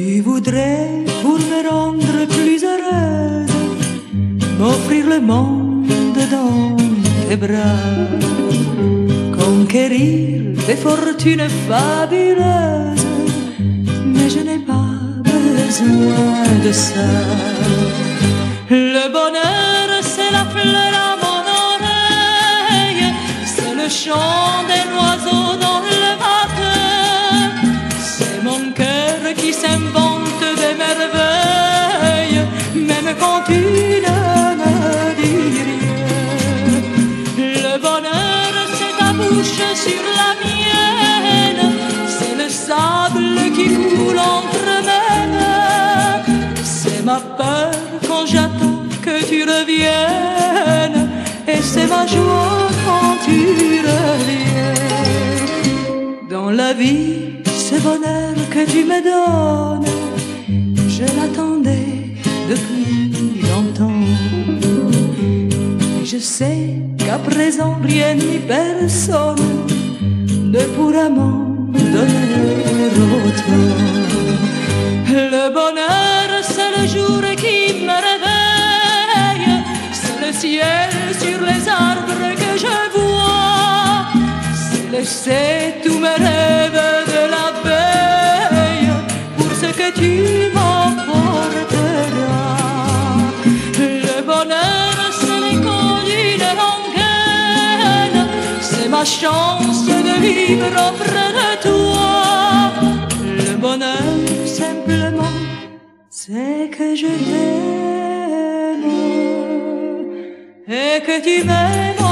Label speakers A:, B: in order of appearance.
A: Tu voudrais, pour me rendre plus heureuse, m'offrir le monde dans tes bras, conquérir des fortunes fabuleuses, mais je n'ai pas besoin de ça. Le bonheur, c'est la fleur à mon oreille, c'est le chant des sur la mienne, c'est le sable qui coule entre mes mains, c'est ma peur quand j'attends que tu reviennes, et c'est ma joie quand tu reviens. Dans la vie, ce bonheur que tu me donnes, je l'attendais depuis longtemps. Et je sais qu'à présent rien ni personne ne pourra m'en donner autant. Le bonheur, c'est le jour qui me réveille, c'est le ciel sur les arbres que je vois, c'est laisser tous mes rêves de la veille pour ce que tu m'apporteras. Ma chance de vivre auprès de toi. Le bonheur, simplement, c'est que je t'aime et que tu m'aimes